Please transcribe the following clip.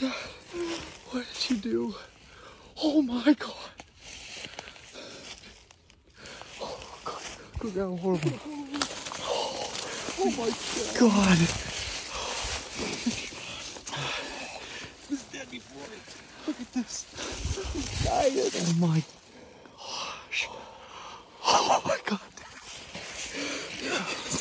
Dad. What did you do? Oh my God. Oh God, go down horrible. Oh, oh my God. God. I was dead before it. Look at this. I'm dying. Oh my gosh. Oh my God. Yeah.